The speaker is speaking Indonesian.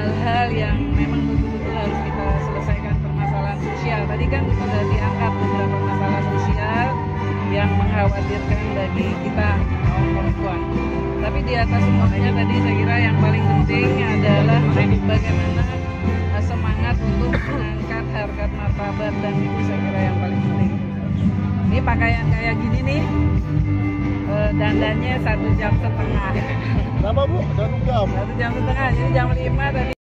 hal-hal yang memang betul-betul harus kita selesaikan permasalahan sosial. Tadi kan sudah diangkat beberapa masalah sosial yang mengkhawatirkan bagi kita kaum perempuan. Tapi di atas semuanya tadi saya kira yang paling penting adalah bagaimana eh, semangat untuk mengangkat harga martabat dan itu saya kira yang paling penting. Ini pakaian kayak gini nih eh, dandannya satu jam setengah. Jam. Setengah, jadi jam 5 tadi